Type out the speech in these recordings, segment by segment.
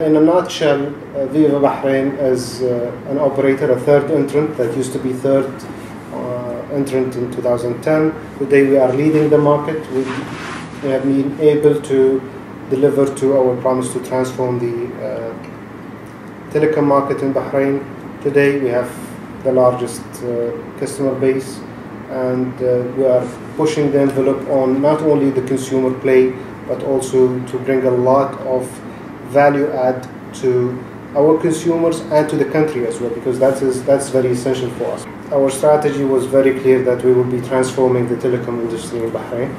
In a nutshell, uh, Viva Bahrain is uh, an operator, a third entrant that used to be third uh, entrant in 2010. Today we are leading the market. We, we have been able to deliver to our promise to transform the uh, telecom market in Bahrain. Today we have the largest uh, customer base and uh, we are pushing the envelope on not only the consumer play but also to bring a lot of value add to our consumers and to the country as well because that is that's very essential for us. Our strategy was very clear that we will be transforming the telecom industry in Bahrain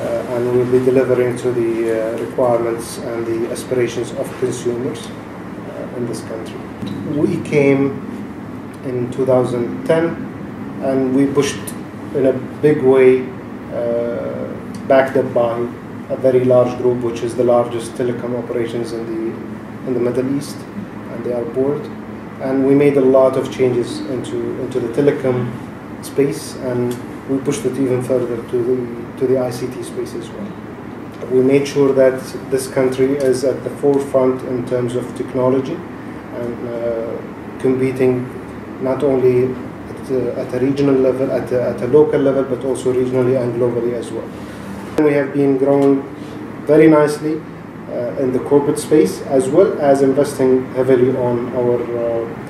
and we will be delivering to the uh, requirements and the aspirations of consumers uh, in this country. We came in 2010 and we pushed in a big way uh, backed up by a very large group, which is the largest telecom operations in the in the Middle East, and they are board. And we made a lot of changes into into the telecom space, and we pushed it even further to the to the ICT space as well. We made sure that this country is at the forefront in terms of technology and uh, competing not only at, uh, at a regional level, at a, at a local level, but also regionally and globally as well. We have been growing very nicely uh, in the corporate space as well as investing heavily on our uh,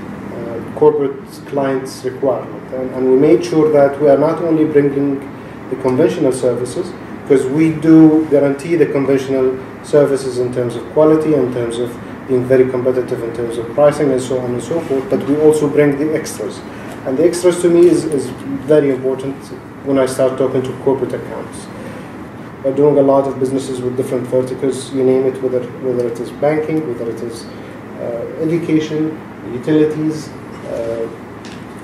corporate clients' requirement. And, and, we made sure that we are not only bringing the conventional services, because we do guarantee the conventional services in terms of quality, in terms of being very competitive in terms of pricing and so on and so forth, but we also bring the extras. And the extras to me is, is very important when I start talking to corporate accounts We are doing a lot of businesses with different verticals, you name it, whether, whether it is banking, whether it is uh, education, utilities,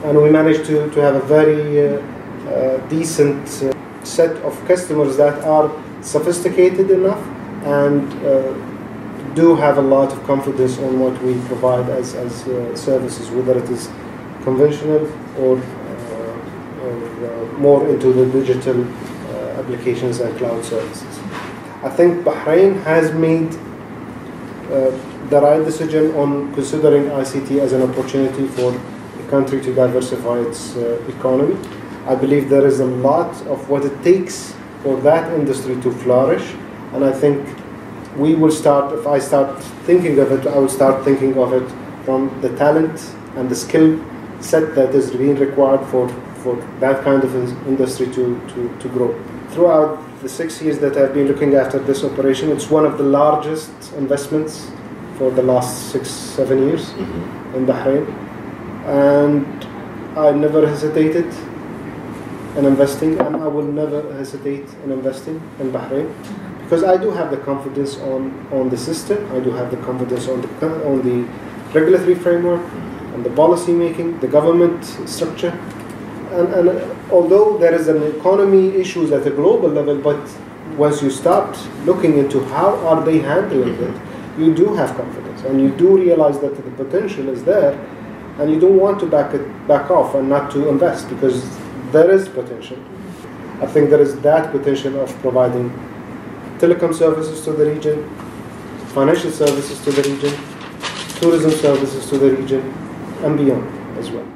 and we managed to, to have a very uh, uh decent uh, set of customers that are sophisticated enough and uh, do have a lot of confidence on what we provide as, as services, whether it is conventional or, or more into the digital applications and cloud services. I think Bahrain has made uh, the right decision on considering ICT as an opportunity for country to diversify its uh, economy. I believe there is a lot of what it takes for that industry to flourish, and I think we will start, if I start thinking of it, I will start thinking of it from the talent and the skill set that is being required for, for that kind of industry to, to, to grow throughout the six years that I've been looking after this operation, it's one of the largest investments for the last six, seven years mm-hmm. in Bahrain. And I never hesitated in investing, and I will never hesitate in investing in Bahrain. Because I do have the confidence on, on the system, I do have the confidence on the, on the regulatory framework, on the policy making, the government structure. And, and although there is an economy issues at a global level, but once you start looking into how are they handling it, you do have confidence. And you do realize that the potential is there and you don't want to back it back off and not to invest because there is potential. I think there is that potential of providing telecom services to the region, financial services to the region, tourism services to the region, and beyond as well.